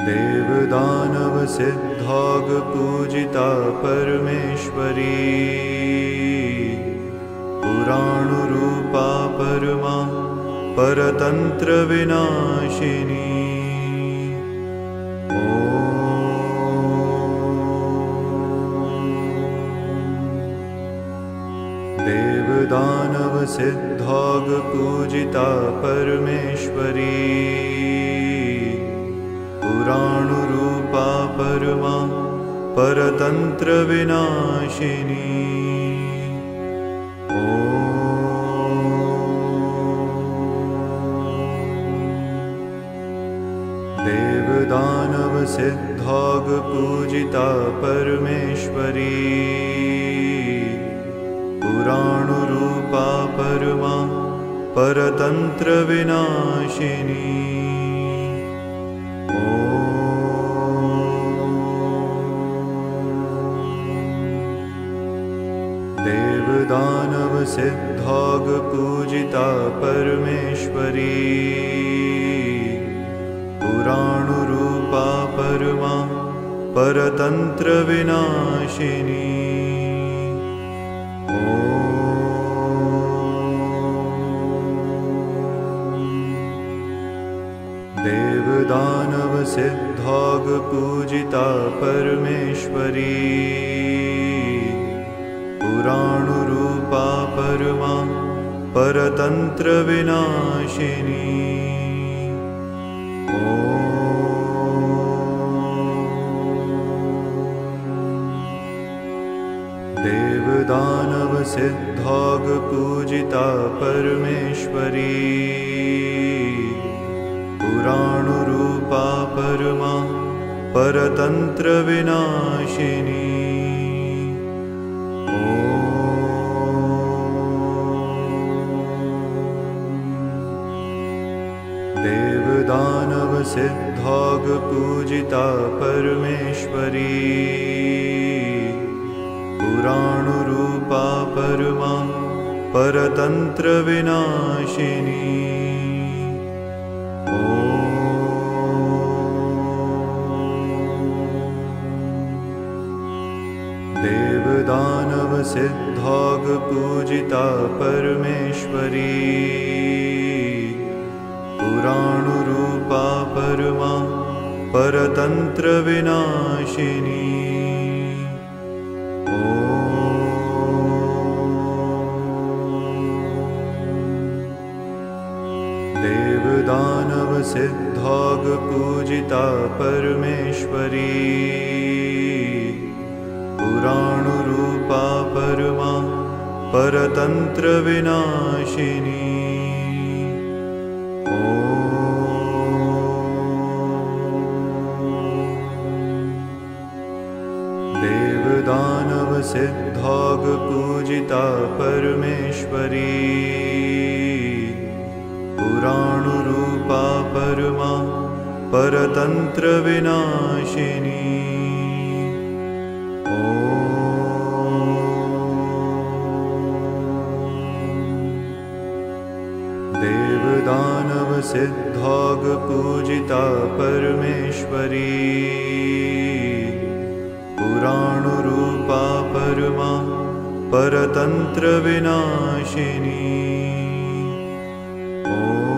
देवदानवसिद्धागपूजिता परमेश्वरी। पुराणुरूपा परमा परतन्त्रविनाशिनी। देवदानवसिद्धागपूजिता परमेश्वरी पुराणुरूपा परमा परतन्त्रविनाशिनी देवदानवसिद्धागपूजिता परमेश्वरी। पुराणुरूपा परमा परतन्त्रविनाशिनी देवदानवसिद्धागपूजिता परमेश्वरी। पुराणुरूपा परमा परतन्त्रविनाशिनी। देवदानवसिद्धागपूजिता परमेश्वरी परतन्त्रविनाशिनी। देवदानवसिद्धागपूजिता परमेश्वरी। पुराणुरूपा परमा परतन्त्रविनाशिनी देवदानवसिद्धागपूजिता परमेश्वरी। पुराणुरूपा परमा परतन्त्रविनाशिनी। देवदानवसिद्धागपूजिता परमेश्वरी परतन्त्रविनाशिनी देवदानवसिद्धागपूजिता परमेश्वरी। पुराणुरूपा परमा परतन्त्रविनाशिनी देवदानवसिद्धागपूजिता परमेश्वरी। पुराणुरूपा परमा परतन्त्रविनाशिनी। देवदानवसिद्धागपूजिता परमेश्वरी पुराणुरूपा परमा परतन्त्रविनाशिनी। ओ